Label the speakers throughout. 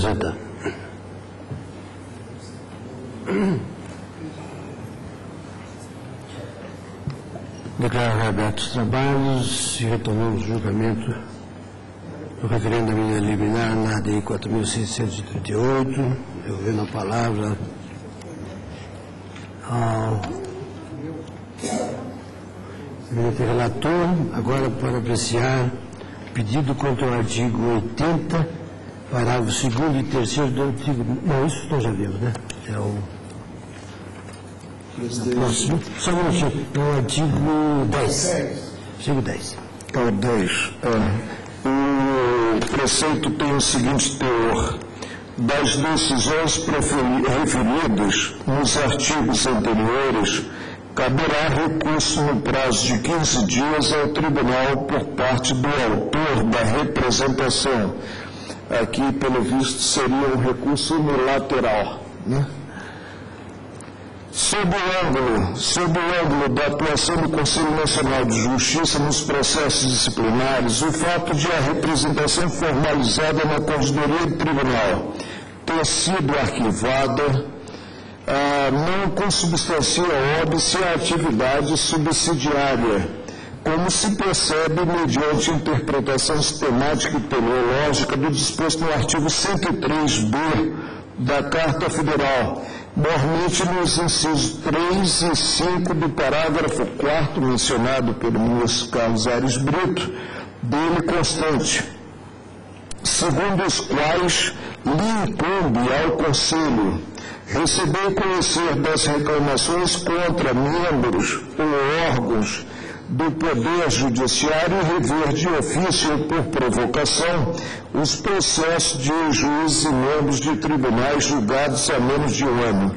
Speaker 1: Sentar. Declaro abertos os trabalhos e retomamos o julgamento do referendo da medida liminar na ADI 4.638, devolvendo a palavra ao relator, agora para apreciar pedido contra o artigo 80, parágrafo 2 e 3 do artigo... Não, isso nós já vimos, né? É o... Próximo. Só um minutinho. É o artigo 10. Artigo 10.
Speaker 2: É o 10. É. O preceito tem o seguinte teor. Das decisões referidas nos artigos anteriores, caberá recurso no prazo de 15 dias ao tribunal por parte do autor da representação. Aqui, pelo visto, seria um recurso unilateral. Né? Sob o ângulo, sob o ângulo da atuação do Conselho Nacional de Justiça nos processos disciplinares, o fato de a representação formalizada na Corregedoria do Tribunal ter sido arquivada ah, não consubstancia óbice a atividade subsidiária, como se percebe mediante interpretação sistemática e teleológica do disposto no artigo 103b da Carta Federal, mormente nos incisos 3 e 5 do parágrafo 4 mencionado pelo ministro Carlos Aires Brito, dele constante, segundo os quais lhe incumbe ao Conselho receber e conhecer das reclamações contra membros ou órgãos do Poder Judiciário rever de ofício ou por provocação os processos de juízes e membros de tribunais julgados há menos de um ano.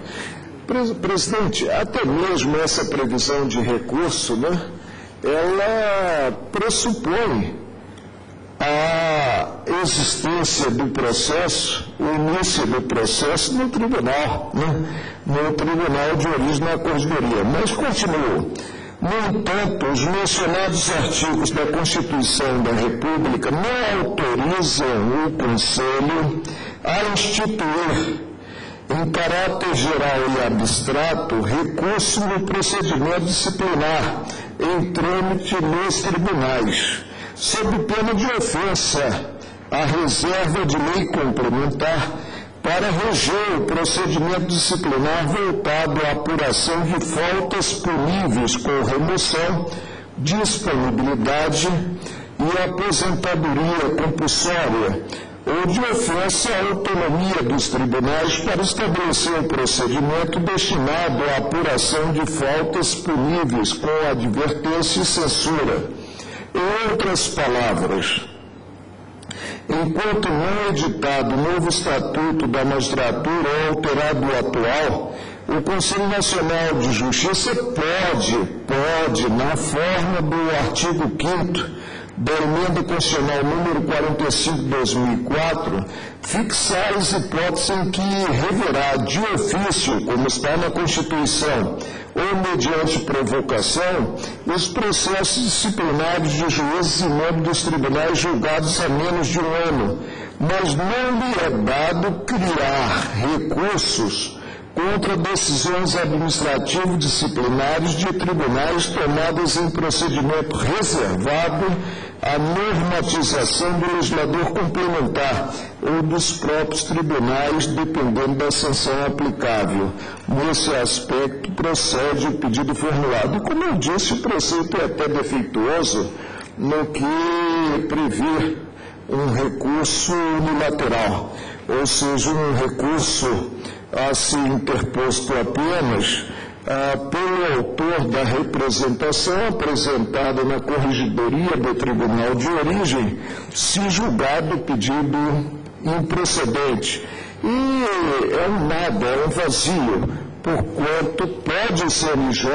Speaker 2: Pre- Presidente, até mesmo essa previsão de recurso, né, ela pressupõe a existência do processo, o início do processo no tribunal, né? no tribunal de origem na corregedoria. Mas continua. No entanto, os mencionados artigos da Constituição da República não autorizam o Conselho a instituir, em caráter geral e abstrato, recurso no procedimento disciplinar em trâmite nos tribunais sob pena de ofensa à reserva de lei complementar para reger o procedimento disciplinar voltado à apuração de faltas puníveis com remoção, disponibilidade e aposentadoria compulsória ou de ofensa à autonomia dos tribunais para estabelecer o procedimento destinado à apuração de faltas puníveis com advertência e censura. Em outras palavras, enquanto não editado o novo estatuto da magistratura ou alterado o atual, o Conselho Nacional de Justiça pode, pode, na forma do artigo 5 da emenda constitucional número 45 de 2004, fixar as hipóteses em que reverá de ofício, como está na Constituição, ou mediante provocação, os processos disciplinares de juízes e membros dos tribunais julgados há menos de um ano, mas não lhe é dado criar recursos contra decisões administrativas disciplinares de tribunais tomadas em procedimento reservado à normatização do legislador complementar ou dos próprios tribunais, dependendo da sanção aplicável. Nesse aspecto, procede o pedido formulado. Como eu disse, o preceito é até defeituoso no que prevê um recurso unilateral, ou seja, um recurso a ser interposto apenas ah, pelo autor da representação apresentada na corregedoria do tribunal de origem, se julgado pedido improcedente. E é um nada, é um vazio, porquanto pode o CNJ,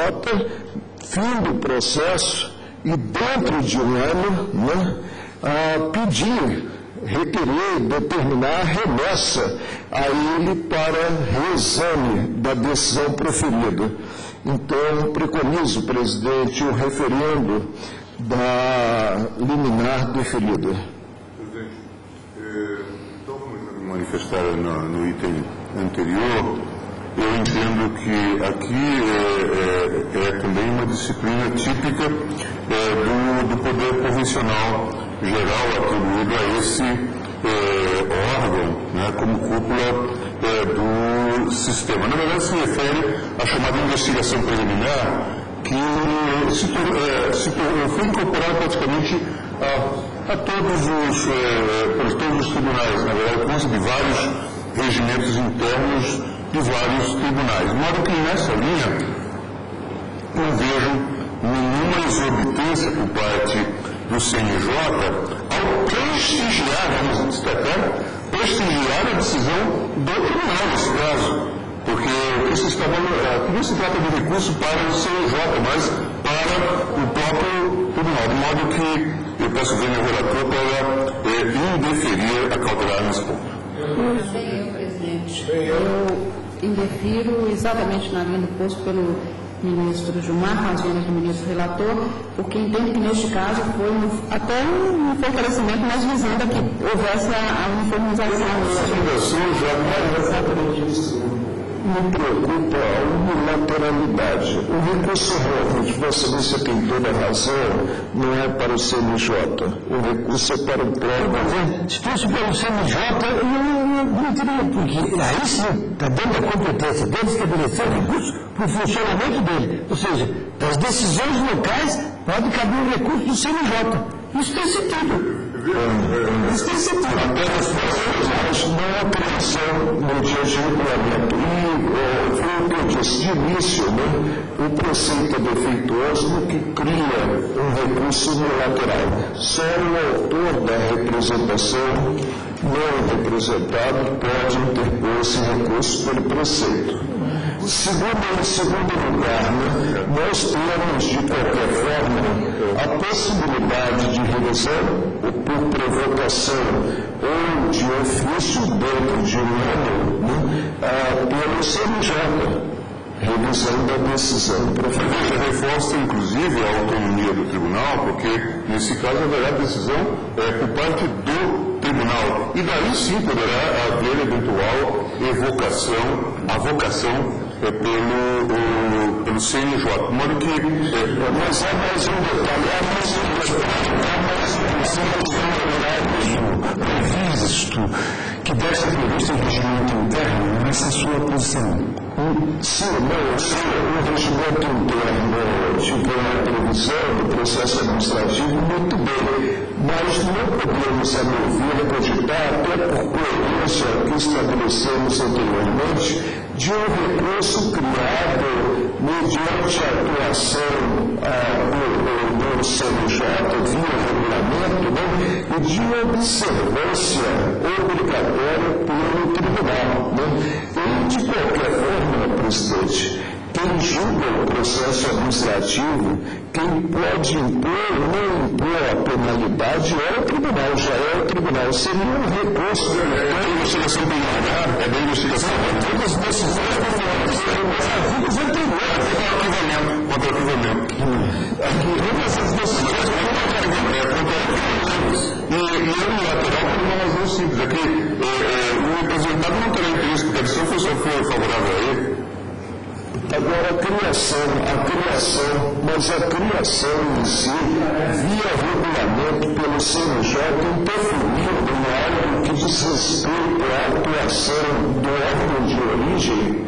Speaker 2: fim do processo, e dentro de um ano, né, ah, pedir requerer, determinar a remessa a ele para reexame da decisão proferida. Então, preconizo, presidente, o referendo da liminar deferida.
Speaker 3: Presidente, eh, Então, como manifestaram no, no item anterior, eu entendo que aqui é, é, é também uma disciplina típica é, do, do poder convencional geral atribuído a esse é, órgão né, como cúpula é, do sistema. Na verdade, se refere à chamada investigação preliminar, que se, é, se, foi incorporada praticamente a, a todos os, por todos os tribunais. Na verdade, consta de vários regimentos internos de vários tribunais. De modo que nessa linha não vejo nenhuma exorbitância por parte do CNJ ao prestigiar, vamos destacar, prestigiar a decisão do tribunal nesse caso. Porque o que se, está, aqui não se trata de recurso para o CNJ, mas para o próprio tribunal. De modo que eu peço ver meu relator para é, indeferir a cautelar nesse ponto.
Speaker 4: Bem, presidente. Eu indefiro exatamente na linha do posto pelo ministro Gilmar, com as vendas do ministro relator, porque entendo que neste caso foi um, até um fortalecimento, mas visando que houvesse a, a uniformização.
Speaker 2: A exatamente isso me preocupa a unilateralidade. O recurso Vossa Excelência tem toda a razão, não é para o CNJ. O recurso é para o próprio.
Speaker 1: Se fosse para o CNJ, eu não, não teria, porque aí sim está dentro da competência dele estabelecer o recurso para o funcionamento dele. Ou seja, das decisões locais pode caber o recurso do CNJ. Isso tem sentido. Isso tem sentido.
Speaker 2: Apenas mas não há previsão no dia de regulamento. E foi o que eu disse de início, né? o preceito é defeituoso no que cria um recurso unilateral. Só o autor da representação não representado pode interpor esse recurso pelo preceito. Segundo, em segundo lugar, né, nós temos, de qualquer forma, a possibilidade de revisão por provocação ou de ofício dentro de um ano né, ah, pelo CNJ revisão da decisão
Speaker 3: prefeito. Reforça, inclusive, a autonomia do tribunal, porque, nesse caso, haverá decisão é, por parte do tribunal. E daí sim poderá haver eventual evocação, avocação é, pelo, o, pelo CNJ. De modo. É,
Speaker 2: mas há mais um detalhe, há mais um detalhe, há mais um que deve ser previsto regimento interno nessa sua posição. Se não, se o regimento interno tiver a previsão do processo administrativo, muito bem. Mas não podemos, a meu ver, cogitar, até por coerência que estabelecemos anteriormente, de um recurso criado mediante a atuação ah, do, do, CNJ via regulamento né, e de observância obrigatória pelo tribunal. Né. E, de qualquer forma, presidente, quem julga o processo administrativo, quem pode impor ou não impor a penalidade é o tribunal, já é o tribunal. Seria um recurso.
Speaker 3: É a investigação penal, é da investigação.
Speaker 2: Todas as decisões
Speaker 3: contra anteriores. Contra arquivamento.
Speaker 2: Aqui, todas as decisões
Speaker 3: e, e é unilateral por uma razão simples. É, é, o representado não terá interesse, porque a decisão foi, foi favorável a ele.
Speaker 2: Agora, a criação, a criação, mas a criação em si, via regulamento pelo CNJ, interferiu em algo que diz respeito à atuação do órgão de origem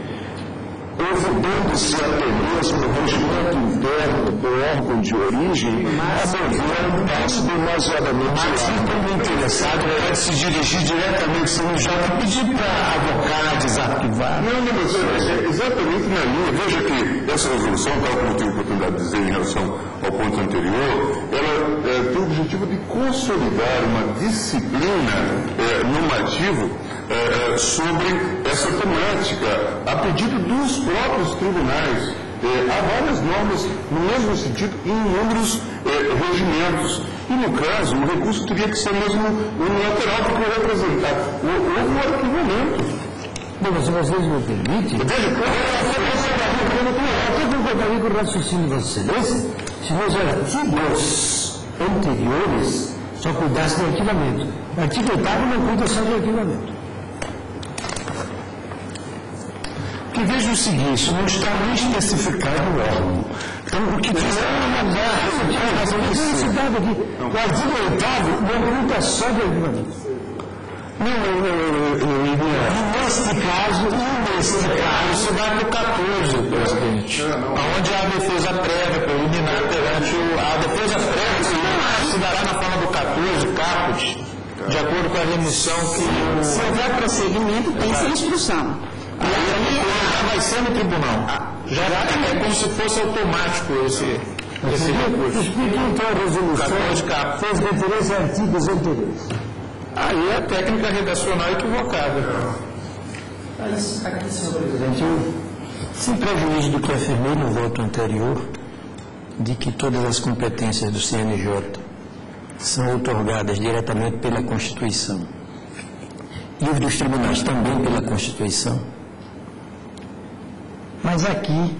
Speaker 2: evidendo-se até mesmo o regimento interno do órgão de origem, a meu ver, passo demasiadamente
Speaker 1: Mas como interessado pode se dirigir diretamente ao CNJ e pedir para avocar, desarquivar.
Speaker 3: Não, não, mas é exatamente na linha. Veja que essa resolução, tal como eu tive a oportunidade de dizer em relação ao ponto anterior, ela é, tem o objetivo de consolidar uma disciplina é, normativa é, sobre essa temática, a pedido dos próprios tribunais. É, há várias normas no mesmo sentido em inúmeros é, regimentos. E no caso, o recurso teria que ser mesmo unilateral, porque representar. Houve um arquivamento.
Speaker 1: Bom, mas se vocês me permitem. Veja, eu não concordaria com o raciocínio da Excelência se nos artigos anteriores só cuidasse do arquivamento. O artigo 8 não cuida só do arquivamento.
Speaker 5: Porque veja o seguinte, não está nem especificado o órgão. Então, o que diz é uma razão de ser.
Speaker 1: O artigo 8 não cuida só do arquivamento.
Speaker 5: Não, eu, eu iria.
Speaker 1: Neste caso,
Speaker 5: Nesse caso, isso vai para o 14, presidente. Onde há a defesa prévia preliminar perante o. A defesa prévia se dará na forma do 14, caput, de acordo com a remissão que.
Speaker 4: Se houver prosseguimento, tem que ser instrução.
Speaker 5: Já vai ser no tribunal. Já é como se fosse automático esse, esse recurso.
Speaker 1: Explique então a resolução.
Speaker 5: 14 caput.
Speaker 1: Fez referência a artigos anteriores.
Speaker 5: Aí é a técnica redacional equivocada.
Speaker 1: Aqui, senhor presidente, eu, sem prejuízo do que afirmei no voto anterior, de que todas as competências do CNJ são otorgadas diretamente pela Constituição e os dos tribunais também pela Constituição, mas aqui,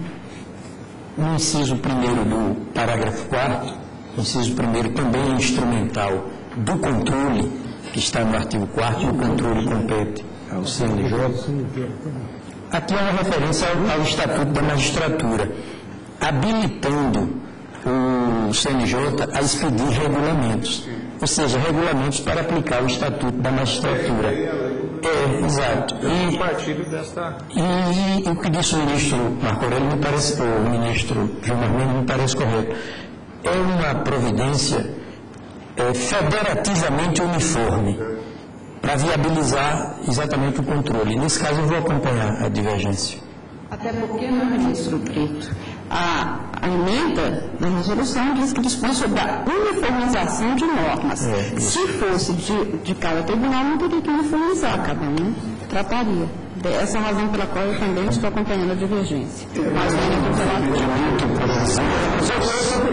Speaker 1: no inciso 1 do parágrafo 4, o inciso 1 também é instrumental do controle, que está no artigo 4 e o controle compete ao CNJ. Aqui é uma referência ao, ao Estatuto da Magistratura, habilitando o CNJ a expedir regulamentos, ou seja, regulamentos para aplicar o Estatuto da Magistratura. É, exato. E,
Speaker 5: partido desta.
Speaker 1: e, e o que disse o ministro Marco Aurélio me parece, ou o ministro Gilmar Mendes me parece correto. É uma providência é, federativamente uniforme para viabilizar exatamente o controle. Nesse caso, eu vou acompanhar a divergência.
Speaker 4: Até porque, não, ministro Brito, a, a emenda da resolução diz que dispõe sobre a uniformização de normas.
Speaker 1: É.
Speaker 4: Se fosse de, de cada tribunal, não teria que uniformizar, cada um trataria. De- Essa é a razão pela qual eu também estou acompanhando a divergência. Mas do relator.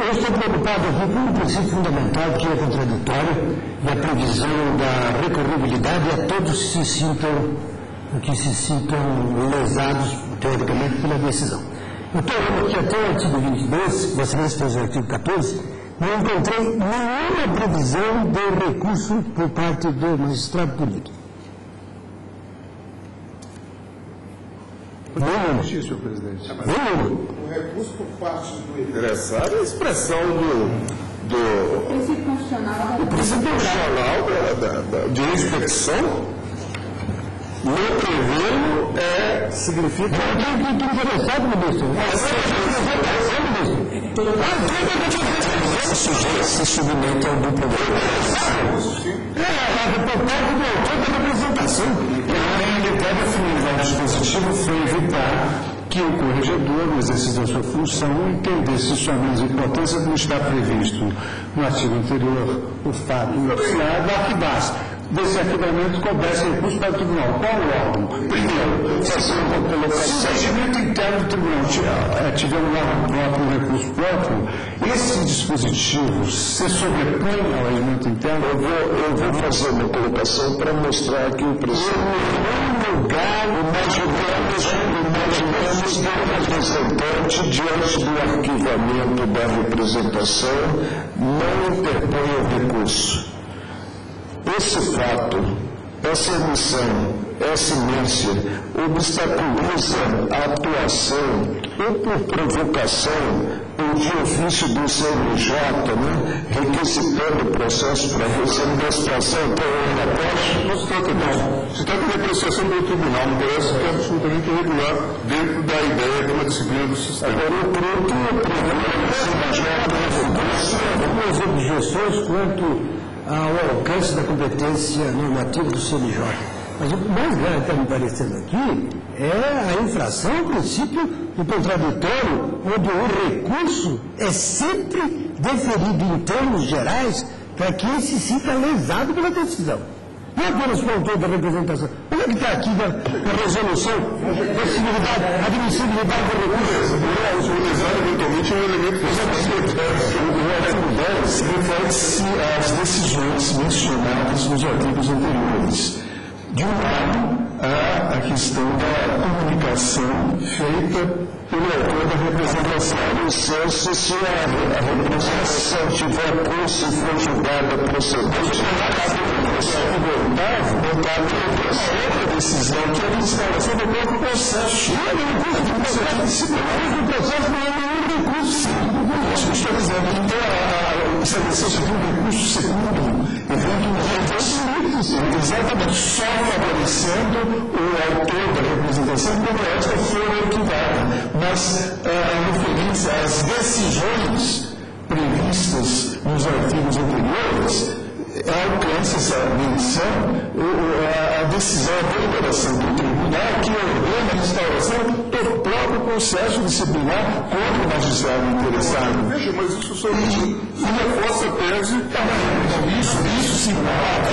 Speaker 1: Eu estou preocupado aqui com um princípio fundamental que é contraditório e a previsão da recorribilidade a todos que se sintam, que se sintam lesados, teoricamente, pela decisão. Eu estou olhando aqui até o artigo 22, que você mesmo fez o artigo 14, não encontrei nenhuma previsão de recurso por parte do magistrado público. Nenhuma.
Speaker 3: senhor presidente.
Speaker 1: Nenhuma.
Speaker 3: O recurso por parte do interessado é a expressão do, do
Speaker 4: Princípio constitucional.
Speaker 3: princípio constitucional da, da, da, de inspecção. Não prevê é, significa.
Speaker 1: Eu estou interessado, ministro. Se sujeito se submete ao duplo É, por parte do autor da representação.
Speaker 5: A unidade da finalidade dispositiva foi evitar que o corregedor, no exercício da sua função, entendesse somente a importância como está previsto no artigo anterior, o fato noticiado do arquivasse. Desse arquivamento coubesse recurso para o tribunal. Qual o órgão? Primeiro, se o regimento interno do tribunal tiver, é, tiver um órgão próprio, um recurso próprio, esse dispositivo se sobrepõe ao regimento interno.
Speaker 2: Eu vou, eu vou fazer uma colocação para mostrar que o presidente. Em lugar, imaginamos, imaginamos que o representante, diante do arquivamento da representação, não interpõe o recurso. Esse fato, essa emissão, essa inércia, obstaculiza a atuação, ou por provocação, ou de ofício do CNJ, né, requisitando o processo para revisão da situação, então, após
Speaker 3: Não se trata disso. Se trata de apreciação do tribunal, me parece que é absolutamente irregular dentro da ideia de uma disciplina do sistema.
Speaker 1: algumas objeções quanto ao alcance da competência normativa do CNJ. Mas o mais grave que está me parecendo aqui é a infração ao princípio do contraditório, onde o recurso é sempre deferido em termos gerais para quem se sinta lesado pela decisão. Não apenas para o autor da representação. Onde é que está aqui na, na resolução possibilidade, admissibilidade do recurso?
Speaker 3: O lesado eventualmente é um elemento
Speaker 5: O artigo 10 refere-se às decisões mencionadas nos artigos anteriores. De um lado, a
Speaker 6: a, questão da comunicação feita pelo autor da representação.
Speaker 2: Licença, se a, a representação tiver curso e for julgada procedente,
Speaker 6: a decisão que é a instalação do próprio processo. O processo não é nenhum recurso. Isso que estou dizendo. Então, a estabelecer-se aqui um recurso segundo, eventualmente, exatamente só favorecendo o autor da representação quando esta for arquivada mas uh, referente às decisões previstas nos artigos anteriores, alcança essa menção a decisão, a deliberação do tribunal que ordena a instauração do próprio processo disciplinar contra o magistrado interessado.
Speaker 3: Veja, mas isso só reforça a tese.
Speaker 6: Isso, isso sim,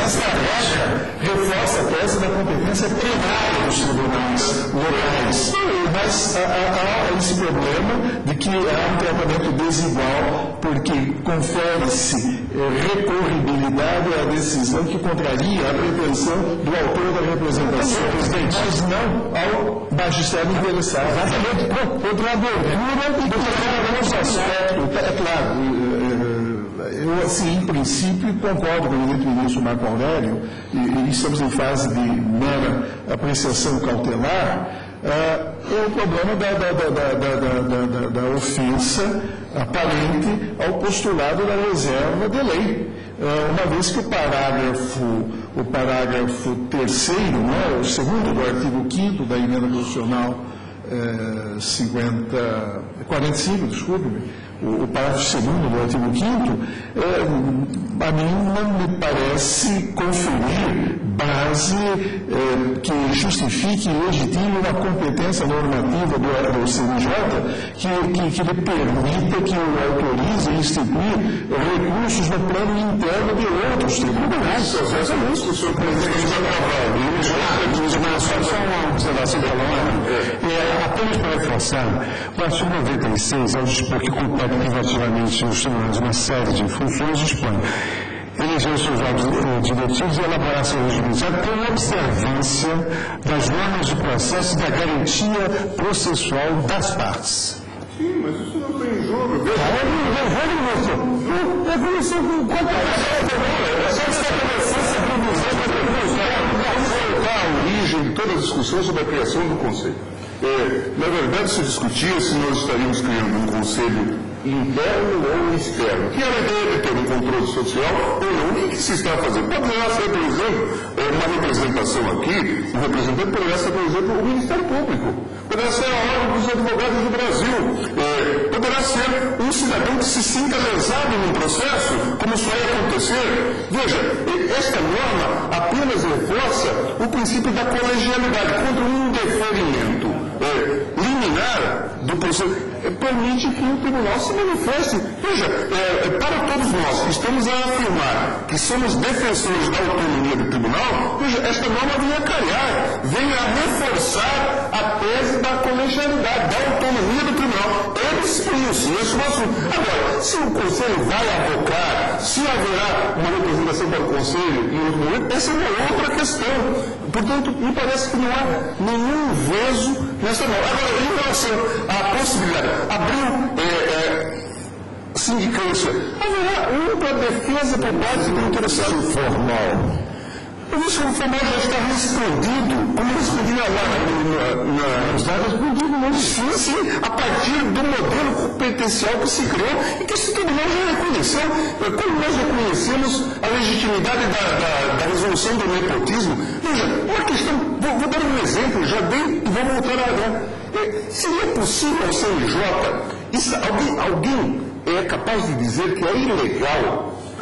Speaker 6: essa regra reforça a tese da competência plenária dos tribunais locais. Mas há esse problema de que há um tratamento desigual, porque confere-se eh, recorribilidade à decisão que contraria a pretensão do autor da representação, presidente, mas não ao magistrado interessado. Exatamente, contra a abertura e contra alguns aspectos. É claro, eh, eu, assim, em princípio, concordo com o ministro Marco Aurélio, e, estamos em fase de mera apreciação cautelar, é, é o problema da, da, da, da, ofensa aparente ao postulado da reserva de lei. É, uma vez que o parágrafo, o parágrafo terceiro, né, o segundo do artigo 5 da emenda constitucional é, 50, 45, desculpe-me, o, o parágrafo segundo do artigo 5 é, a mim não me parece conferir base é, que justifique e legitime uma competência normativa do, do CNJ que, que, que lhe permita, que o autorize a instituir recursos no plano interno de outros tribunais.
Speaker 3: Exatamente. O senhor presidente
Speaker 5: só uma observação da é, apenas para reforçar, o artigo 96, ao dispor que compete privativamente os tribunais uma série de funções, dispõe eleger seus órgãos eh, diretivos e elaborar seu regime com observância das normas de processo e da garantia processual das partes.
Speaker 3: Sim, mas isso não tem jogo.
Speaker 6: É, é, é, é comissão com quanto
Speaker 3: a origem de toda a discussão sobre a criação do conselho. É, na verdade, se discutia se nós estaríamos criando um conselho interno ou externo. Que era a ideia de ter um controle social ou não. O que se está fazendo? Poderia ser, por exemplo, é, uma representação aqui, um representante poderia ser, por exemplo, o Ministério Público. Poderia ser a Ordem dos Advogados do Brasil. É, poderá ser um cidadão que se sinta lesado num processo, como isso vai acontecer. Veja, esta norma apenas reforça o princípio da colegialidade contra um deferimento é, liminar do processo, é, permite que o tribunal se manifeste. Veja, é, é, para todos nós que estamos a afirmar que somos defensores da autonomia do tribunal, veja, esta norma vem a calhar, vem a reforçar a tese da colegialidade, da autonomia do tribunal. Eles é o assunto. Agora, se o Conselho vai abocar, se haverá uma representação para o Conselho em outro momento, essa é uma outra questão. Portanto, me parece que não há nenhum veso nessa norma. Agora, em relação à possibilidade, abriu é, é, sindicância, haverá ampla defesa por parte do interessado formal. Isso, o formal já está respondido, como respondia lá na, está respondido mesmo. Sim, sim, a partir do modelo competencial que se criou e que esse tribunal já reconheceu. Como nós reconhecemos a legitimidade da, da, da resolução do nepotismo, veja, uma questão, vou, vou, dar um exemplo, já dei e vou voltar a dar. É, seria possível ao CNJ, alguém, alguém é capaz de dizer que é ilegal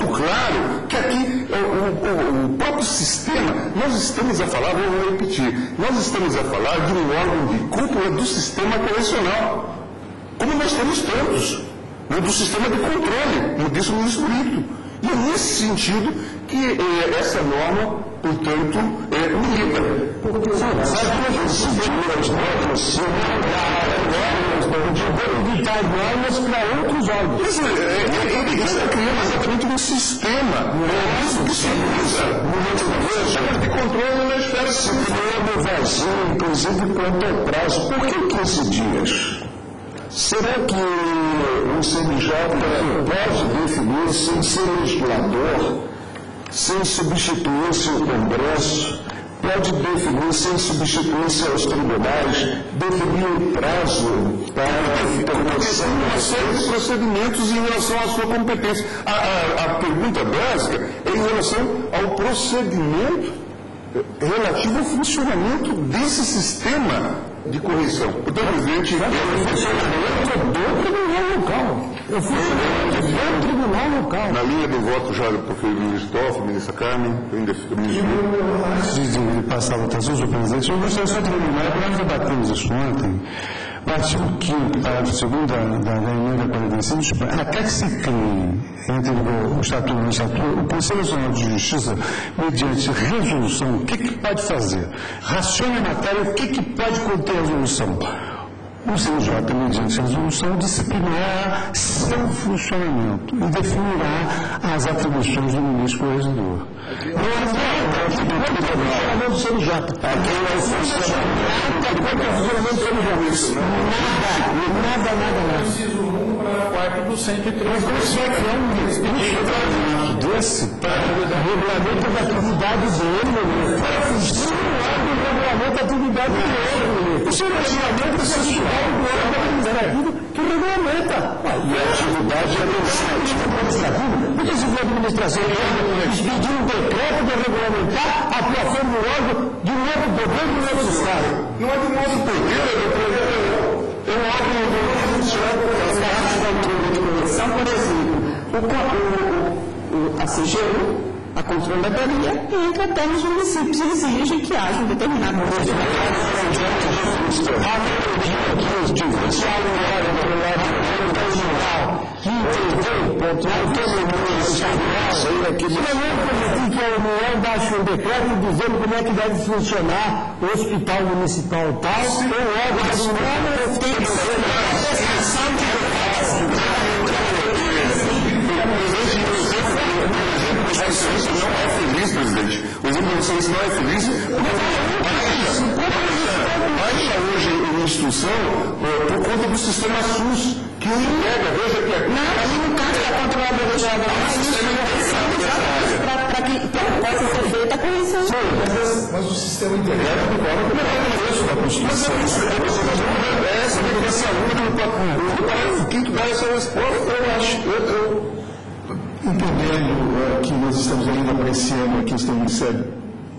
Speaker 3: muito claro que aqui o, o, o, próprio sistema, nós estamos a falar, vou repetir, nós estamos a falar de um órgão de cúpula do sistema correcional. como nós temos tantos, né, do sistema de controle, como disse o ministro Brito. E é nesse sentido que eh, essa norma, portanto, é unida. Porque
Speaker 6: sabe, as normas de evitar normas para outros órgãos.
Speaker 3: Ele está criando exatamente um sistema. É isso que se usa. Chama de controle na esfera
Speaker 6: civil. vazio, inclusive quanto ao prazo. Por que 15 dias? Será que o CNJ pode definir, sem ser legislador, sem substituir-se o Congresso, pode definir, sem substituir-se aos tribunais, definir o prazo para a
Speaker 3: intervenção? Uma série de procedimentos em relação à sua competência. A, a, a pergunta básica é em relação ao procedimento relativo ao funcionamento desse sistema de correção. Portanto, presidente.
Speaker 6: O funcionamento do tribunal local. O funcionamento do tribunal local.
Speaker 3: Na linha do voto já do professor ministro Toff, ministra Carmen, ministro.
Speaker 1: Antes de passar a votação, senhor presidente, eu gostaria só de lembrar, nós debatemos isso ontem, o artigo 5 parágrafo 2 da, da, da emenda 45, até que se crie entre o Estatuto e o Estatuto, o Conselho Nacional de Justiça, mediante resolução, o que, que pode fazer? Racione a matéria, o que, que pode conter a resolução? O CNJ, mediante resolução, disciplinará seu funcionamento e definirá as atribuições do ministro corregedor. Não é do CNJ. Aqui é o funcionamento do CNJ. Nada, nada, nada, nada
Speaker 6: parte do 103. Mas você é um
Speaker 1: regulamento desse regulamento da atividade dele, funcionário do regulamento da atividade dele. O seu regulamento é social do órgão administrativo que regulamenta. E a atividade é administrativa. Porque se for administração expedir um decreto de regulamentar a atuação do órgão de novo poder do novo Estado.
Speaker 3: Não é de modo poder, é um órgão do funcionário
Speaker 4: então, por exemplo, o, o, CGU, a controladoria, entra até nos municípios e exige que haja um determinado
Speaker 6: que entendeu, autonomia estadual, que não é permitir que a União baixe um decreto dizendo como é que deve funcionar o hospital municipal tal, ou órgão da União,
Speaker 3: feliz, presidente. O exemplo de vocês não é feliz. Baixa hoje uma instrução por conta do sistema SUS, que o pega, veja que é.
Speaker 4: Não, no caso da controladora de para que possa ser feita a correção.
Speaker 3: Mas o sistema integrado não cobra como é isso da Constituição. Mas essa negociação do quem que dá essa resposta, eu acho. Eu,
Speaker 6: entendendo é, que nós estamos ainda apreciando a questão de ser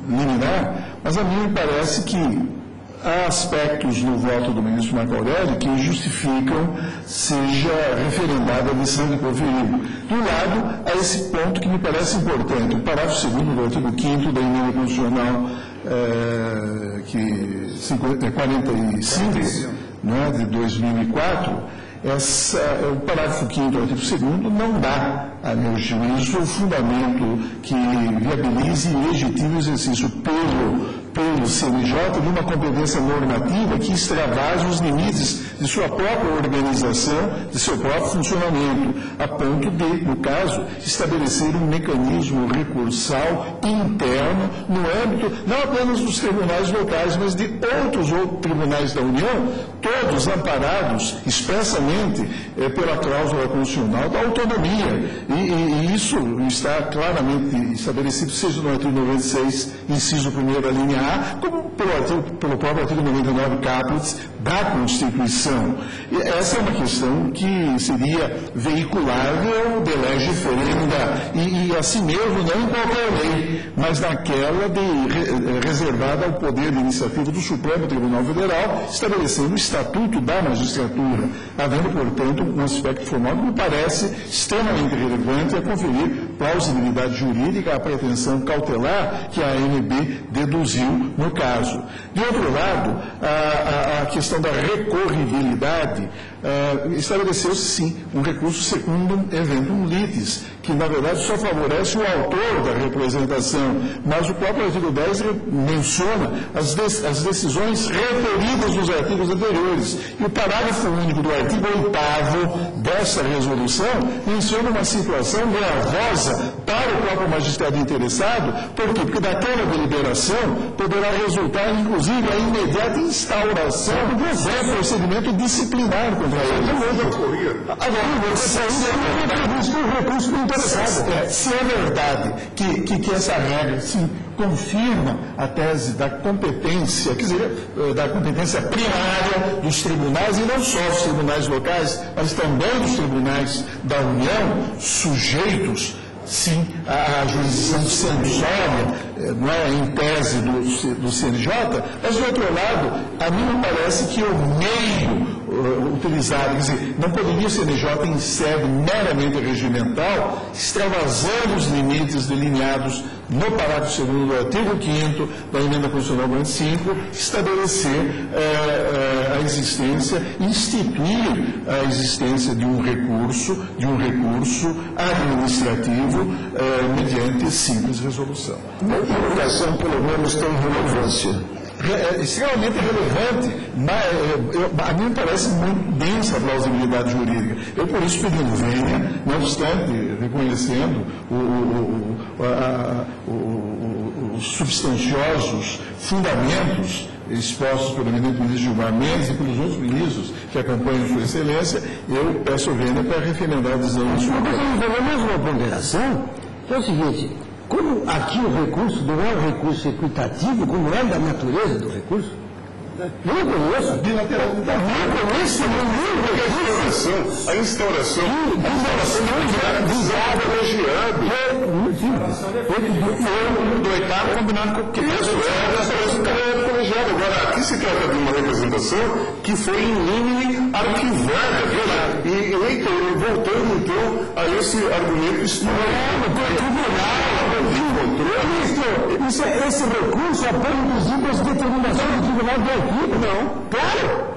Speaker 6: liminar, mas a mim me parece que há aspectos no voto do ministro Marco Aurélio que justificam seja referendada a missão de conferir. Do lado, há esse ponto que me parece importante, o parágrafo 2 do artigo 5 da emenda constitucional é, que, 50, 45 né, de 2004, essa, o parágrafo 5 do artigo 2 não dá, a meu juízo, o fundamento que viabilize e legitime o exercício pelo pelo CNJ de uma competência normativa que extravase os limites de sua própria organização, de seu próprio funcionamento, a ponto de, no caso, estabelecer um mecanismo recursal interno no âmbito não apenas dos tribunais locais, mas de outros, outros tribunais da União, todos amparados expressamente eh, pela cláusula constitucional da autonomia. E, e, e, isso está claramente estabelecido, seja no artigo 96, inciso 1 da linha A, como pelo, pelo próprio artigo 99 caput da Constituição. E essa é uma questão que seria veiculável de lege ferenda e, e assim mesmo não em qualquer lei, mas naquela de, reservada ao poder de iniciativa do Supremo Tribunal Federal, estabelecendo o Estatuto da Magistratura, havendo, portanto, um aspecto formal que me parece extremamente relevante a conferir plausibilidade jurídica à pretensão cautelar que a ANB deduziu no caso. De outro lado, a, a, a questão questão da recorribilidade, uh, estabeleceu-se sim um recurso secundum eventum litis, que na verdade só favorece o autor da representação, mas o próprio artigo 10 menciona as, de, as decisões referidas nos artigos anteriores. E o parágrafo único do artigo 8 dessa resolução menciona uma situação gravosa para o próprio magistrado interessado, por quê? Porque daquela deliberação poderá resultar, inclusive, a imediata instauração do procedimento disciplinar é recurso interessado. Se é verdade que, que, que essa regra, sim, confirma a tese da competência, quer dizer, eh, da competência primária dos tribunais, e não só dos tribunais locais, mas também dos tribunais da União, sujeitos sim à jurisdição censória, eh, não é, em tese do, do CNJ, mas, do outro lado, a mim me parece que o meio uh, utilizado, quer dizer, não poderia o CNJ, em sede meramente regimental, extravasando os limites delineados no parágrafo 2 do artigo 5 da Emenda Constitucional 25, estabelecer eh, eh, a existência, instituir a existência de um recurso, de um recurso administrativo eh, mediante simples resolução.
Speaker 2: A educação, pelo menos, tem relevância
Speaker 6: é extremamente relevante, mas eu, a mim me parece muito densa a plausibilidade jurídica. Eu, por isso, pedindo venha, não obstante, reconhecendo o, o, o, a, os substanciosos fundamentos expostos pelo ministro Gilmar Mendes e pelos outros ministros que acompanham Sua Excelência, eu peço venha para referendar a decisão
Speaker 1: do senhor. Mais uma ponderação, que é o seguinte, como aqui o recurso não é um recurso equitativo, como é da natureza do recurso, não conheço. Bilateralidade. Não conheço nenhum recurso.
Speaker 3: A instauração.
Speaker 1: A instauração visada,
Speaker 3: elogiado.
Speaker 1: Do oitavo combinado com o que
Speaker 3: é Agora, aqui se trata de uma representação que foi em limine arquivada. E, voltando então a esse argumento histórico.
Speaker 1: Não, tribunal controle. Isso, é, esse recurso é inclusive, as determinações do Tribunal de Equipe. Não. Claro.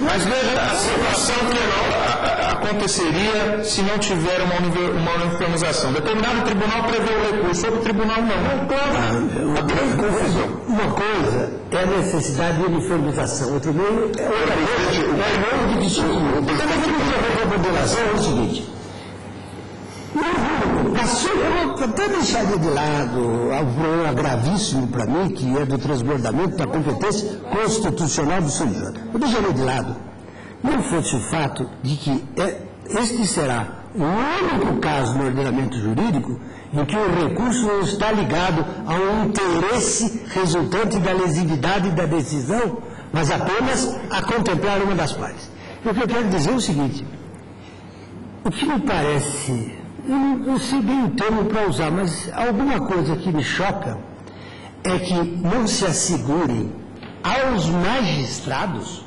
Speaker 7: Mas veja, a situação penal aconteceria se não tiver uma, uma uniformização. Determinado tribunal prevê o recurso, outro tribunal não.
Speaker 1: Claro. Ah, uma coisa é a necessidade de uniformização, outro meio é outra coisa. É o meio de discutir. Então, a ponderação é o seguinte. Eu vou até deixar de lado um problema gravíssimo para mim, que é do transbordamento da competência constitucional do CNJ. Eu deixarei de lado. Não fosse o fato de que é, este será o único caso no ordenamento jurídico em que o recurso não está ligado a um interesse resultante da lesividade da decisão, mas apenas a contemplar uma das partes. O que eu quero dizer é o seguinte: o que me parece eu não sei bem o termo para usar, mas alguma coisa que me choca é que não se assegure aos magistrados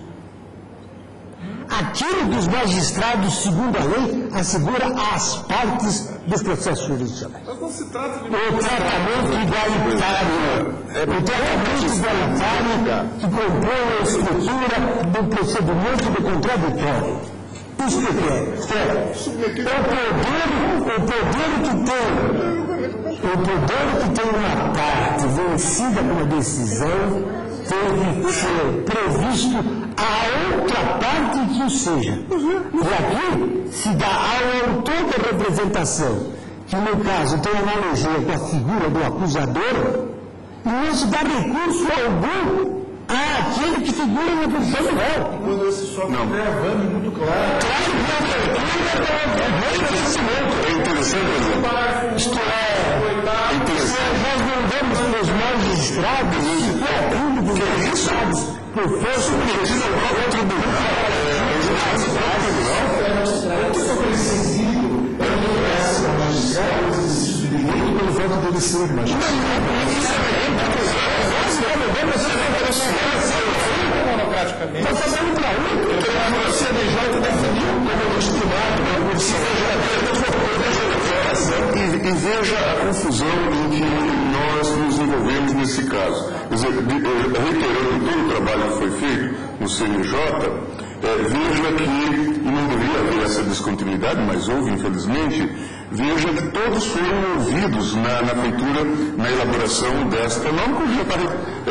Speaker 1: aquilo que os magistrados, segundo a lei, assegura às partes dos processos jurisdicionais.
Speaker 3: Mas não se trata de...
Speaker 1: O tratamento igualitário, o tratamento igualitário que compõe a estrutura do procedimento do contraditório. Isso que é? É o poder, o poder que tem, o poder que tem uma parte vencida por uma decisão tem que ser previsto a outra parte que o seja. E aqui se dá ao autor da representação, que no caso tem analogia com a figura do acusador, e não se dá recurso algum ah, aquele que figura na posição réu.
Speaker 3: Quando esse só
Speaker 6: não. gravando muito claro.
Speaker 3: É interessante,
Speaker 1: Isto é, interessante. nós não vemos nos magistrados, isso é público, os magistrados, por força do pedido ao tribunal.
Speaker 6: O que eu preciso é que essa magistrado, o exercício de direito, pelo fato dele ser magistrado
Speaker 1: democraticamente. Está fazendo para CNJ o como
Speaker 3: e, veja a confusão em que nós nos envolvemos nesse caso. Dizer, reiterando todo o trabalho que foi feito no CNJ, é, veja que, e não deveria haver essa descontinuidade, mas houve, infelizmente, veja que todos foram ouvidos na, na feitura, na elaboração desta norma, como já está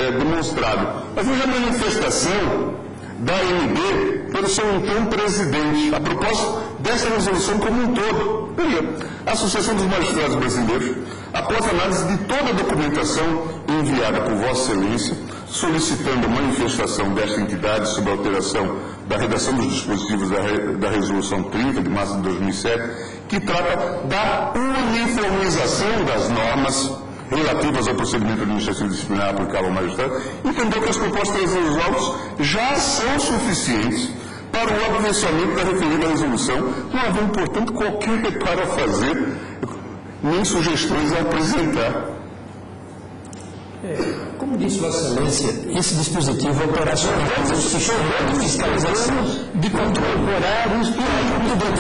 Speaker 3: é, demonstrado. Mas veja a manifestação da AMB pelo seu então presidente, a propósito dessa resolução como um todo. Veja, a Associação dos Magistrados Brasileiros, após análise de toda a documentação enviada por Vossa Excelência, solicitando a manifestação desta entidade sobre a alteração da redação dos dispositivos da, da Resolução 30 de março de 2007, que trata da uniformização das normas relativas ao procedimento administrativo disciplinar aplicável ao magistrado, entendeu que as propostas resolvidas já são suficientes para o aperfeiçoamento da referida resolução, não havendo, portanto, qualquer reparo a fazer, nem sugestões a apresentar.
Speaker 1: É, como disse Vossa Excelência, esse dispositivo é operacional o sistema de fiscalização de controle horários e o dever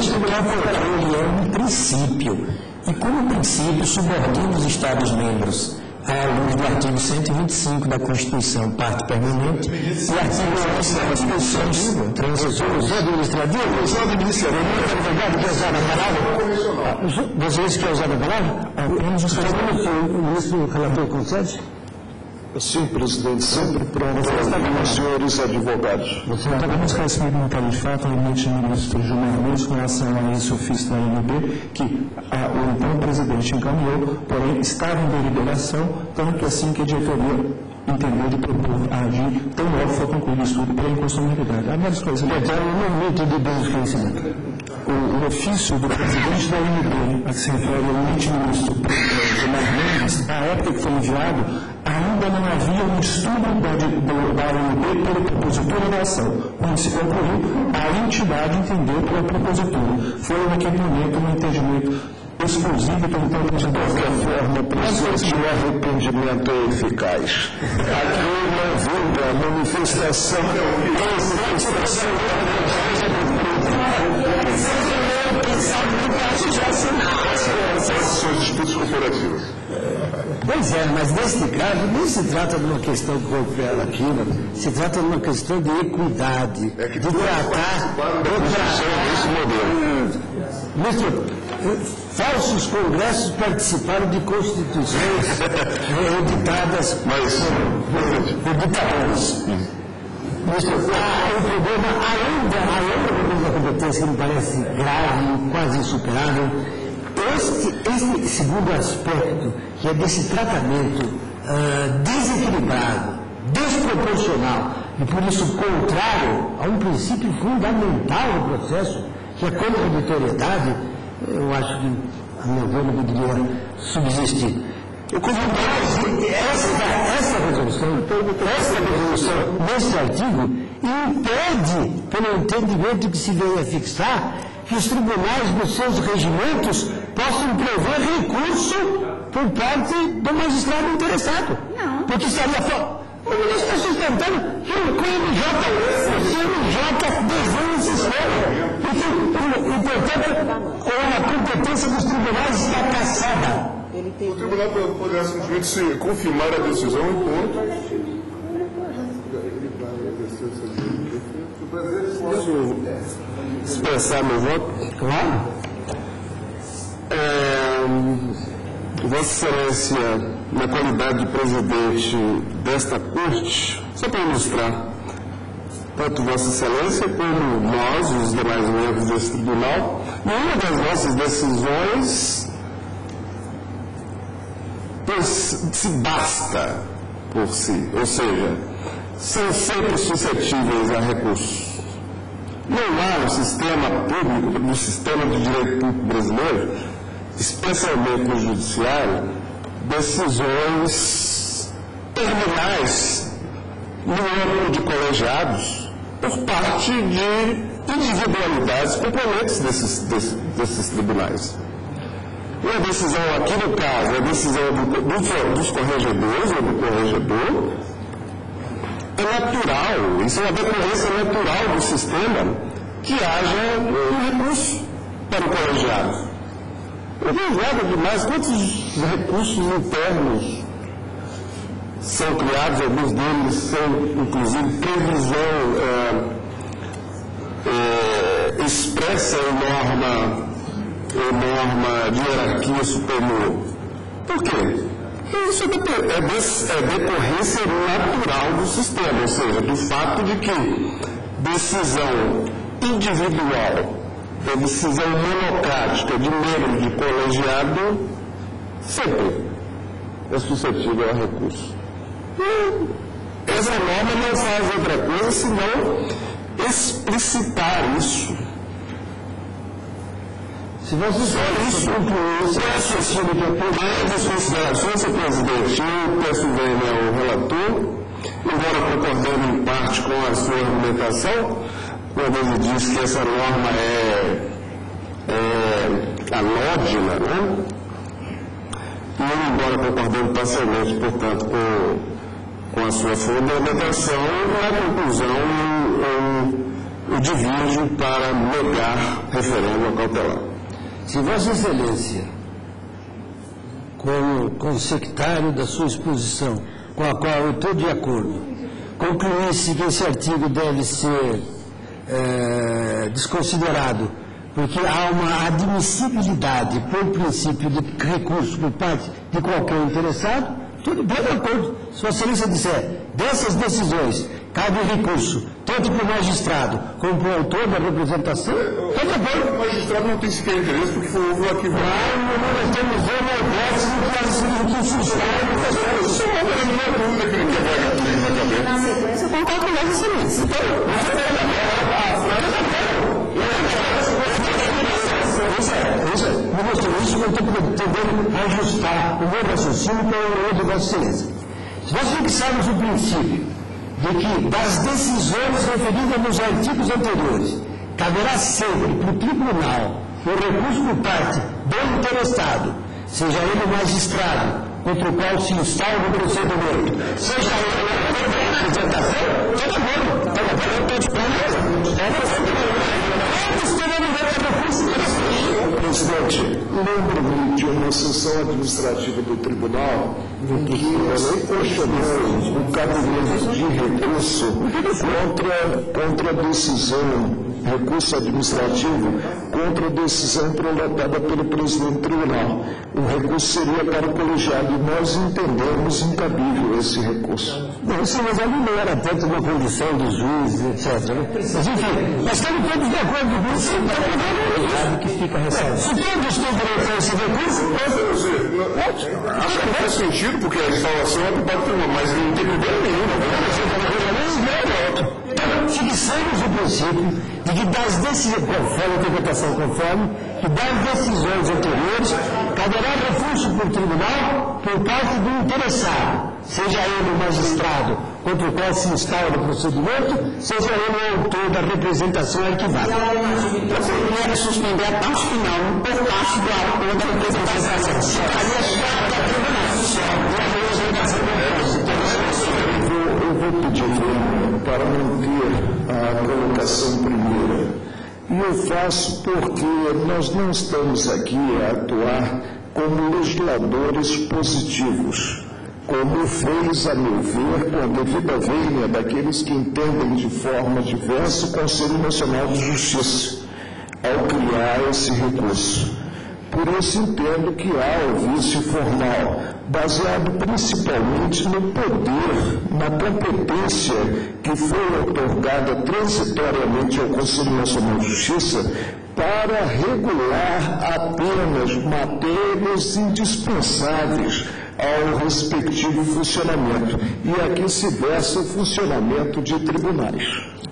Speaker 1: de controle é um princípio. E como princípio subordina os Estados-membros à luz do artigo 125 da Constituição, parte permanente, e artigo 11 da Constituição transitórias administrativas, o administrador advogado quer usar a palavra? Vocês querem usar a palavra? O ministro relator concede?
Speaker 8: Sim, presidente, sempre pronto os senhores advogados.
Speaker 9: Você está dando esclarecimento no caso de fato, limite o ministro Gilmar Mendes com relação a esse ofício da INB, que a, o então presidente encaminhou, porém estava em deliberação, tanto assim que a diretoria entendeu de propor agir tão logo foi concluído o estudo pela inconstitucionalidade. Há várias coisas.
Speaker 1: Então, no momento de bem esclarecimento.
Speaker 9: O, ofício do presidente da INB, a que se refere ao ministro Gilmar Mendes, a época que foi enviado, ainda não havia um estudo da, ANB pelo propositor da ação. Quando se concluiu, a entidade entendeu pela propositura. Foi naquele momento um entendimento exclusivo pelo tempo de
Speaker 8: qualquer forma, presidente, o arrependimento é eficaz. Aqui não viu a manifestação, manifestação
Speaker 3: de. São disputas corporativas.
Speaker 1: Pois é, mas neste caso não se trata de uma questão que foi aqui, se trata de uma questão de equidade,
Speaker 3: é que
Speaker 1: de tratar,
Speaker 3: de
Speaker 1: desse modelo. Falsos congressos participaram de constituições editadas
Speaker 3: mas,
Speaker 1: por ditadores. Mas ah, o problema, ainda, além da competência que me parece grave quase insuperável, este, segundo aspecto, que é desse tratamento uh, desequilibrado, desproporcional e por isso contrário a um princípio fundamental do processo, que é a contraditoriedade, eu acho que a minha avó não poderia subsistir. Eu convido essa, essa resolução, essa resolução nesse artigo impede, pelo entendimento que se veio a fixar, que os tribunais dos seus regimentos possam prever recurso por parte do magistrado interessado.
Speaker 10: Não.
Speaker 1: Porque estaria fora. O ministro está sustentando que o CNJ, o CNJ desenha o sistema. E, portanto, a competência dos tribunais está caçada.
Speaker 3: O tribunal poderá simplesmente se confirmar a decisão e ponto.
Speaker 8: Posso expressar meu voto?
Speaker 1: Claro.
Speaker 8: Vossa Excelência, na qualidade de presidente desta corte, só para ilustrar, tanto Vossa Excelência como nós, os demais membros desse tribunal, nenhuma das nossas decisões se basta por si, ou seja, são sempre suscetíveis a recursos. Não há no sistema público, no sistema de direito público brasileiro, especialmente no judiciário, decisões terminais no âmbito de colegiados por parte de individualidades componentes desses, desses, desses tribunais. Uma decisão aqui no caso, a decisão do, do, dos corregedores ou do corregedor, é natural, isso é uma decorrência natural do sistema que haja um recurso para o colegiado. Nada demais. Quantos recursos internos são criados, alguns deles são, inclusive, previsão é, é, expressa em norma, em norma de hierarquia superior. Por quê? Isso é, é, é decorrência natural do sistema, ou seja, do fato de que decisão individual, a decisão monocrática de membro de colegiado, sempre é suscetível a recurso. E essa norma não faz outra coisa senão explicitar isso. Se você só isso concluir, o raciocínio que é mais as considerações, senhor presidente, eu peço bem ao relator, embora concordando em parte com a sua argumentação, quando ele diz que essa norma é, é anódina, né? E eu, embora concordando parcialmente, portanto, com, com a sua fundamentação, na conclusão eu, eu divido para negar referendo cautelar.
Speaker 1: Se Vossa Excelência, como, secretário da sua exposição, com a qual eu estou de acordo, concluísse que esse artigo deve ser é, desconsiderado, porque há uma admissibilidade por princípio de recurso por parte de qualquer interessado, tudo bem de acordo. Se Vossa Excelência disser, dessas decisões, cabe recurso, tanto para o magistrado como para o autor da representação,
Speaker 3: de acordo. O magistrado não tem sequer interesse porque foi o arquivo.
Speaker 1: Não, nós temos uma hipótese de que as recursos
Speaker 3: Isso é uma dúvida que ele quer na cabeça.
Speaker 4: Na sequência, eu concordo com Vossa Excelência.
Speaker 1: Ministro, isso eu estou tentando ajustar o meu raciocínio com o de Vossa Excelência. Se nós fixarmos o princípio de que das decisões referidas nos artigos anteriores, caberá sempre para o tribunal o recurso por parte do interessado, seja ele magistrado contra o qual se instala o procedimento, seja ele representação, todo mundo, todo mundo, terão direito a recurso
Speaker 8: Presidente, lembro-me de uma sessão administrativa do tribunal em que nós questionamos o cabimento de recurso contra, contra a decisão, recurso administrativo, contra a decisão prolatada pelo presidente do tribunal. O recurso seria para o colegiado e nós entendemos incabível esse recurso.
Speaker 1: Não, isso não era tanto uma condição dos juízes, etc. Mas enfim, nós estamos todos de acordo com isso, então que fica ressaltado. Se todos têm direito a esse recurso,
Speaker 3: faz sentido, porque a instalação é do patrimônio, mas não tem problema nenhum.
Speaker 1: Fixamos o princípio de que das decisões, conforme a interpretação conforme, que das decisões anteriores, caberá recurso por tribunal por parte do interessado, seja ele o magistrado contra o qual se instala o procedimento, seja ele o autor da representação arquivada.
Speaker 4: Então, seria suspender a parte final por parte do autor da representação. Ficaria chato a
Speaker 8: Eu vou pedir para manter a colocação primeira. E eu faço porque nós não estamos aqui a atuar como legisladores positivos, como fez, a meu ver, com a devida vênia daqueles que entendem de forma diversa o Conselho Nacional de Justiça, ao criar esse recurso. Por isso entendo que há o vício formal, baseado principalmente no poder, na competência que foi otorgada transitoriamente ao Conselho Nacional de Justiça para regular apenas matérias indispensáveis ao respectivo funcionamento. E aqui se versa o funcionamento de tribunais.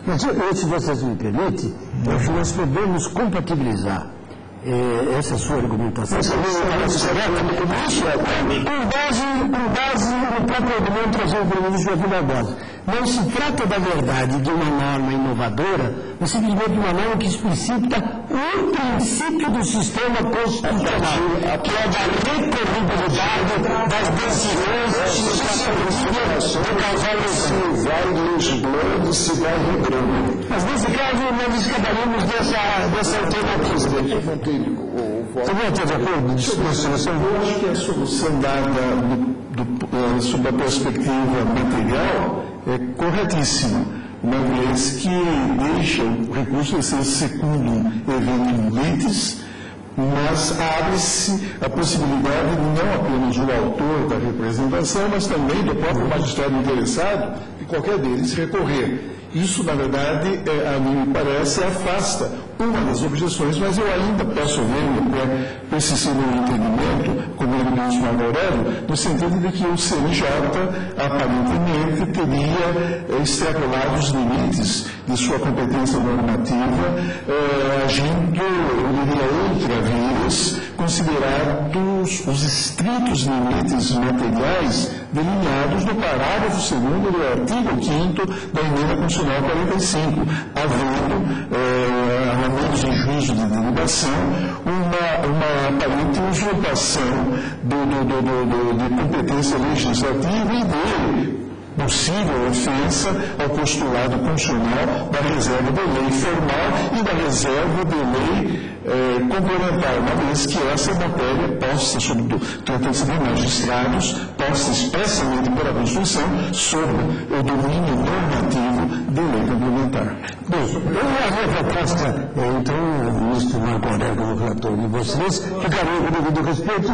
Speaker 1: Mas, se vocês me permitem, nós podemos compatibilizar eh, essa sua argumentação com base, com base no próprio argumento trazido pelo ministro Joaquim Barbosa. Não se trata da verdade de uma norma inovadora, mas simplesmente de uma norma que explicita um princípio do sistema constitucional, que é da recorribilidade das decisões do casal
Speaker 8: Se vai legislando, se vai regrando.
Speaker 1: Mas nesse caso, nós escaparemos dessa, dessa alternativa.
Speaker 2: Você não está de acordo
Speaker 6: com solução? Eu acho que a solução dada do, do, sob a perspectiva material é corretíssima, uma vez que deixa o recurso de ser segundo evento litis, mas abre-se a possibilidade não apenas do autor da representação, mas também do próprio magistrado interessado, e qualquer deles recorrer. Isso, na verdade, é, a mim me parece, afasta uma das objeções, mas eu ainda peço ver, para persistir no entendimento, como ele Marco Aurélio, no sentido de que o CNJ, aparentemente, teria é, extrapolado os limites de sua competência normativa, é, agindo, eu diria, outra vez, considerados os estritos limites materiais delineados no parágrafo 2 do artigo 5 da emenda constitucional 45, havendo, é, em juízo de deliberação, uma, uma aparente usurpação do, do, do, de competência legislativa e de possível ofensa ao postulado constitucional da reserva de lei formal e da reserva de lei é, complementar, uma vez que essa matéria posta sobre tratando-se de magistrados, posta expressamente pela Constituição sobre o domínio normativo de lei complementar.
Speaker 1: Bem, a proposta, então, o ministro Marco Aurélio, como relator de vocês, ficaria com o devido respeito,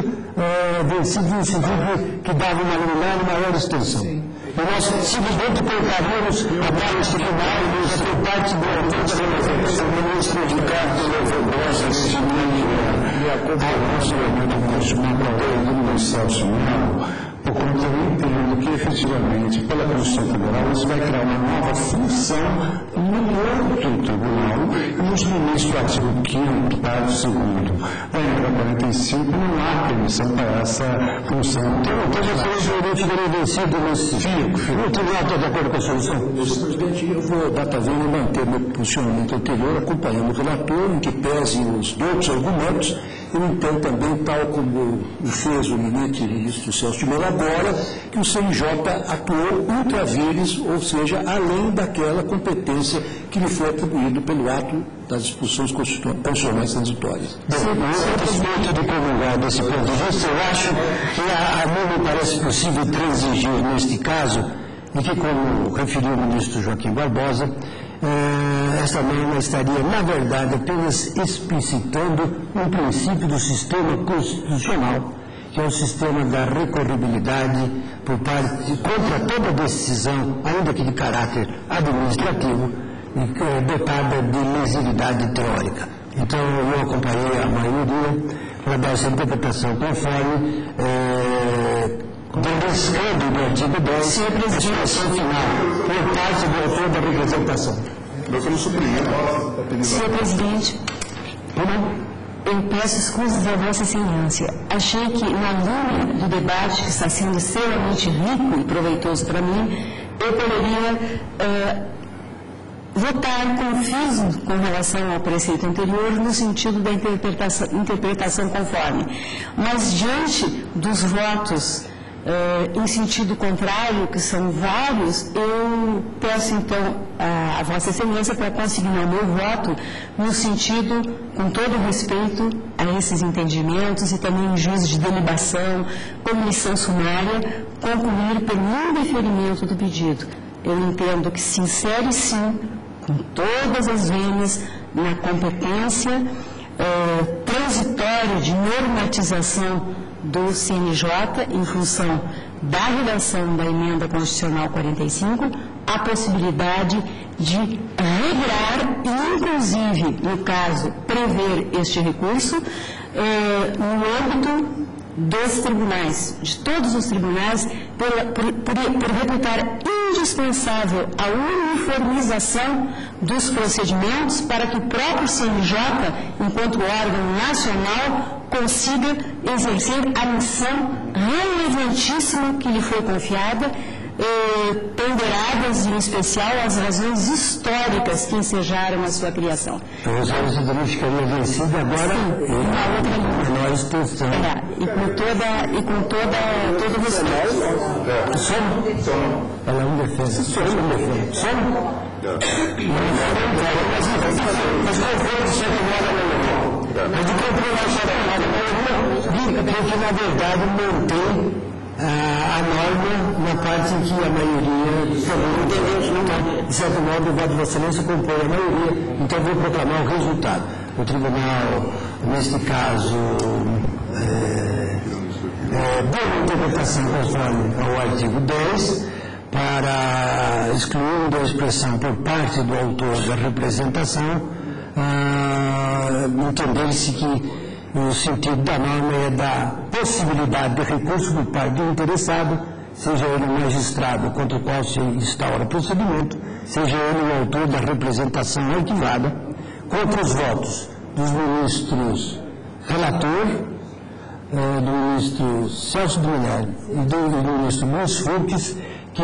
Speaker 1: vencido no sentido que dava uma liminar maior extensão. E nós simplesmente colocaríamos a barra final por parte do ministro Ricardo Levodosa, esse e a companhia do Marco Aurélio do Celso Melo, por conta eu entendo que efetivamente, pela Constituição Federal, isso vai criar uma nova função no outro tribunal, e nos limites do artigo 5 parágrafo 2 da emenda 45, não há permissão para essa função. Então, então vocês ficarem vencidos nesse fico. O tribunal está de acordo com a solução? Presidente, eu vou, data vez, manter meu posicionamento anterior, acompanhando o relator, em que pese os outros argumentos, entendo também, tal como o fez o ministro Celso de Mello agora, que o CNJ atuou ultra vires, ou seja, além daquela competência que lhe foi atribuído pelo ato das disposições constitucionais transitórias. Simplesmente de comungar desse ponto de vista, eu acho que a, a mim me parece possível transigir neste caso, e que, como referiu o ministro Joaquim Barbosa, eh, essa norma estaria, na verdade, apenas explicitando um princípio do sistema constitucional, que é o sistema da recorribilidade por parte, contra toda decisão, ainda que de caráter administrativo, eh, dotada de lesividade teórica. Então, eu acompanhei a maioria para dar essa interpretação conforme é, descreve do artigo 10 a expressão final por parte do autor da representação.
Speaker 3: Nós estamos suprindo.
Speaker 11: Senhor presidente, eu peço escusas a Vossa Excelência. Achei que, na linha do debate que está sendo extremamente rico e proveitoso para mim, eu poderia uh, votar confuso com relação ao preceito anterior, no sentido da interpretação, interpretação conforme. Mas, diante dos votos em sentido contrário, que são vários, eu peço então a, a Vossa Excelência para consignar o meu voto no sentido, com todo respeito a esses entendimentos e também em juízo de delibação, comissão sumária, concluir pelo indeferimento do pedido. Eu entendo que se insere sim, com todas as vênias, na competência uh, transitória de normatização do CNJ em função da redação da emenda constitucional 45 a possibilidade de regrar e, inclusive, no caso, prever este recurso eh, no âmbito dos tribunais, de todos os tribunais, por, por, por, por reputar indispensável a uniformização dos procedimentos para que o próprio CNJ, enquanto órgão nacional, consiga exercer a missão relevantíssima que lhe foi confiada, eh, ponderadas em especial as razões históricas que ensejaram a sua criação.
Speaker 1: Então, a razões também ficaria vencida agora
Speaker 11: Sim,
Speaker 1: em
Speaker 11: uma outra
Speaker 1: menor extensão.
Speaker 11: É, e com toda, e com toda, todo respeito.
Speaker 1: Som? Ela é um defesa. Som? Um defesa. Som? Mas qual foi o que mora no
Speaker 3: Obrigado.
Speaker 1: Mas de porque na verdade mantém a, a norma na parte em que a maioria, de certo modo, o voto Vossa Excelência compõe a maioria, então vou proclamar o resultado. O tribunal, neste caso, é, é, deu interpretação conforme ao artigo 10, para excluindo a expressão por parte do autor da representação, ah, entender-se que o sentido da norma é da possibilidade de recurso por parte do interessado, seja ele o magistrado contra o qual se instaura o procedimento, seja ele o autor da representação arquivada, contra os votos dos ministros relator, eh, do ministro Celso Brunel e do, do ministro Luiz Fux, que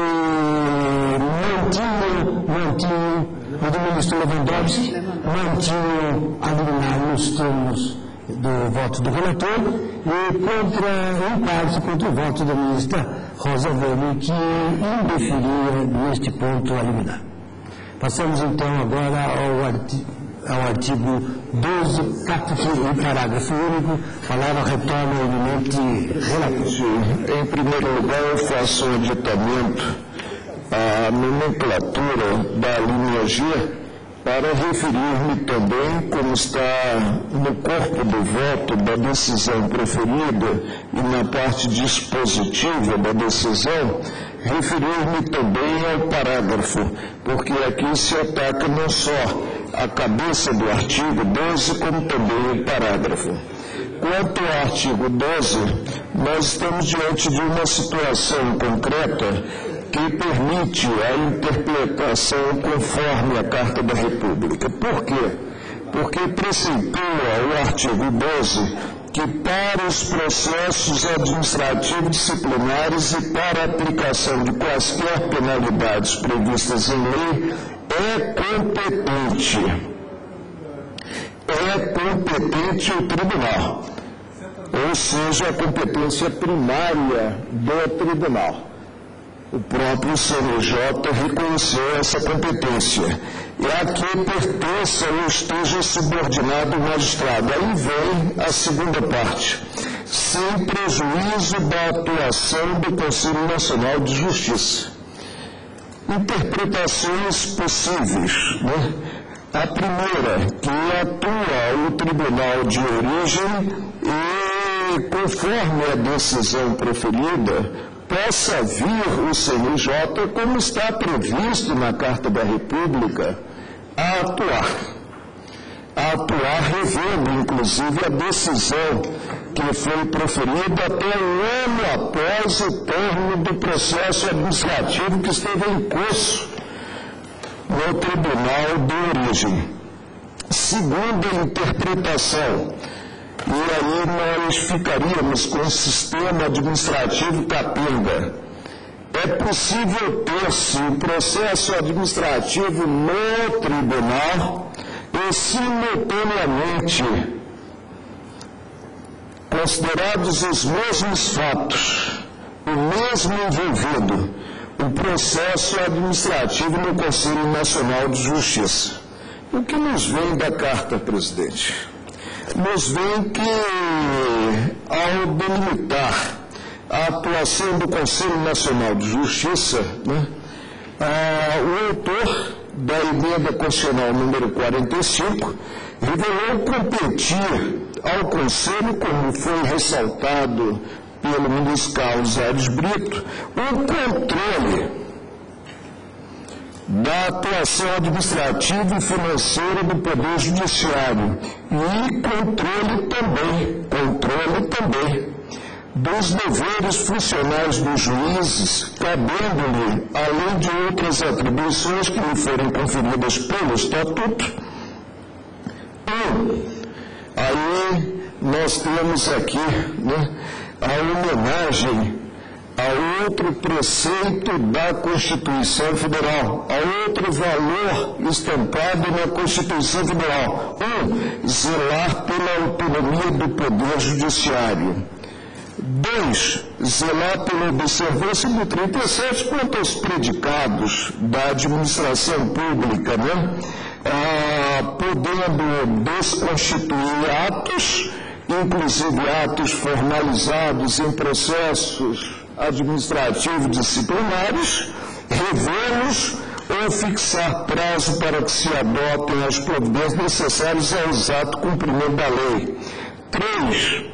Speaker 1: mantinham, mantinham, o do ministro Lewandowski, mantinham a liminar nos termos do voto do relator e contra, em parte, contra o voto da ministra Rosa Weber, que indeferia neste ponto a liminar. Passamos então agora ao artigo, ao artigo 12, capítulo e parágrafo único, palavra retorna ao eminente relator.
Speaker 2: Em primeiro lugar, eu faço um aditamento à nomenclatura da linha G para referir-me também, como está no corpo do voto da decisão preferida e na parte dispositiva da decisão, referir-me também ao parágrafo, porque aqui se ataca não só a cabeça do artigo 12, como também o parágrafo. Quanto ao artigo 12, nós estamos diante de uma situação concreta que permite a interpretação conforme a Carta da República. Por quê? Porque preceitua o artigo 12 que para os processos administrativos disciplinares e para a aplicação de quaisquer penalidades previstas em lei é competente. É competente o tribunal, ou seja, a competência primária do tribunal o próprio CNJ reconheceu essa competência. E a que pertença ou esteja subordinado o magistrado. Aí vem a segunda parte. Sem prejuízo da atuação do Conselho Nacional de Justiça. Interpretações possíveis. Né? A primeira, que atua o tribunal de origem e, conforme a decisão preferida, possa vir o CNJ, como está previsto na Carta da República, a atuar. A atuar revendo, inclusive, a decisão que foi proferida até um ano após o término do processo administrativo que esteve em curso no Tribunal de Origem. Segunda interpretação, e aí nós ficaríamos com o sistema administrativo capenga. É possível ter-se um processo administrativo no tribunal e simultaneamente considerados os mesmos fatos, o mesmo envolvido, o processo administrativo no Conselho Nacional de Justiça. O que nos vem da carta, presidente? Nos vem que, ao delimitar a atuação do Conselho Nacional de Justiça, né, o autor da emenda constitucional número 45 revelou competir ao Conselho, como foi ressaltado pelo ministro Carlos Aires Brito, o controle da atuação administrativa e financeira do Poder Judiciário e controle também, controle também dos deveres funcionais dos juízes, cabendo-lhe, além de outras atribuições que lhe forem conferidas pelo Estatuto. Um, aí nós temos aqui né, a homenagem a outro preceito da Constituição Federal, a outro valor estampado na Constituição Federal. Um, zelar pela autonomia do Poder Judiciário. Dois, zelar pela observância do 37 quanto aos predicados da administração pública, né? ah, podendo desconstituir atos, inclusive atos formalizados em processos administrativos disciplinares, revê-los ou fixar prazo para que se adotem as providências necessárias ao exato cumprimento da lei. Três,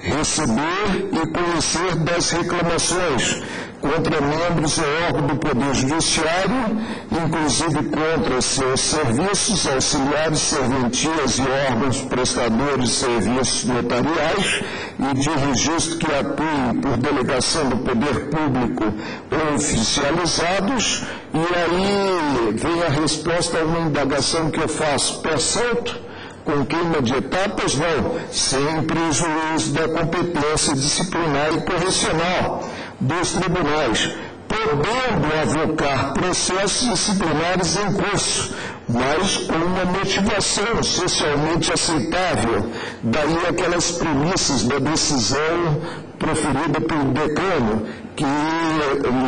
Speaker 2: receber e conhecer das reclamações contra membros ou órgãos do Poder Judiciário, inclusive contra seus serviços, auxiliares, serventias e órgãos prestadores de serviços notariais e de registro que atuem por delegação do poder público ou oficializados. E aí vem a resposta a uma indagação que eu faço. Pé santo? com queima de etapas, não, sem prejuízo da competência disciplinar e correcional dos tribunais, podendo avocar processos disciplinares em curso, mas com uma motivação socialmente aceitável. Daí aquelas premissas da decisão proferida pelo decano, que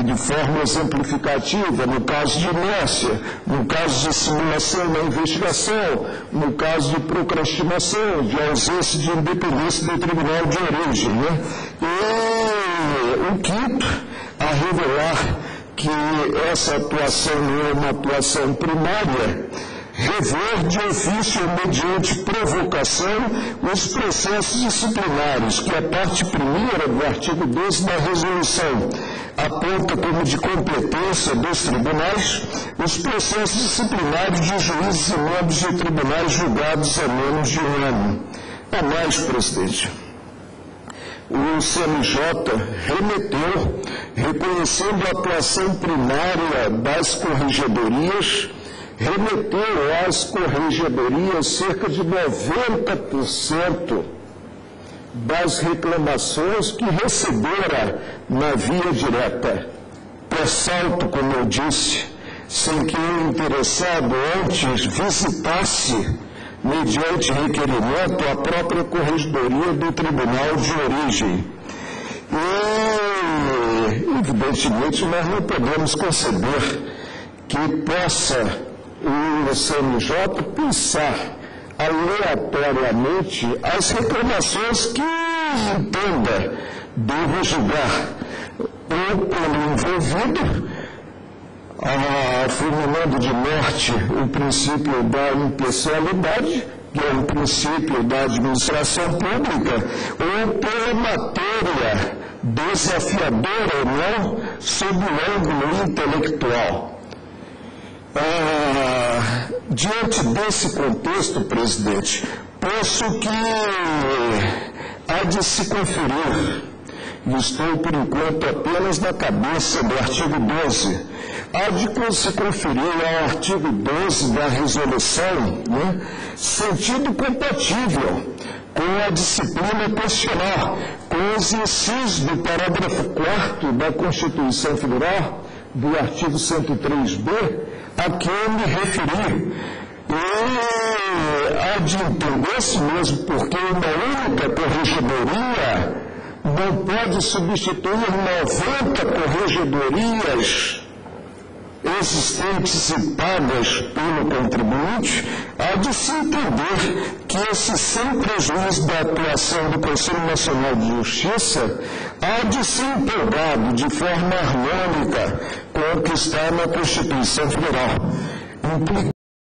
Speaker 2: de forma exemplificativa, no caso de inércia, no caso de simulação na investigação, no caso de procrastinação, de ausência de independência do tribunal de origem. Né? E o quinto, a revelar que essa atuação não é uma atuação primária, rever de ofício mediante provocação os processos disciplinares, que a parte primeira do artigo 12 da resolução aponta como de competência dos tribunais os processos disciplinares de juízes e membros de tribunais julgados há menos de um ano. A mais, presidente o CNJ remeteu, reconhecendo a atuação primária das corregedorias, remeteu às corregedorias cerca de 90% das reclamações que recebera na via direta. Por salto, como eu disse, sem que o interessado antes visitasse mediante requerimento à própria corregedoria do tribunal de origem. E, evidentemente, nós não podemos conceber que possa o CNJ pensar aleatoriamente as reclamações que entenda deve julgar ou pelo envolvido a, fulminando de morte o princípio da impessoalidade, que é o princípio da administração pública, ou pela matéria desafiadora ou não, sob o ângulo intelectual. Ah, diante desse contexto, presidente, penso que há de se conferir, estou por enquanto apenas na cabeça do artigo 12, há de se conferir ao artigo 12 da resolução né, sentido compatível com a disciplina constitucional, com os incisos do parágrafo 4 da Constituição Federal, do artigo 103b, a que eu me referi. E há de entender-se mesmo porque uma única corregedoria não pode substituir 90 corregedorias existentes e pagas pelo contribuinte, há de se entender que esse sem prejuízo da atuação do Conselho Nacional de Justiça há de ser empregado de forma harmônica com o que está na Constituição Federal,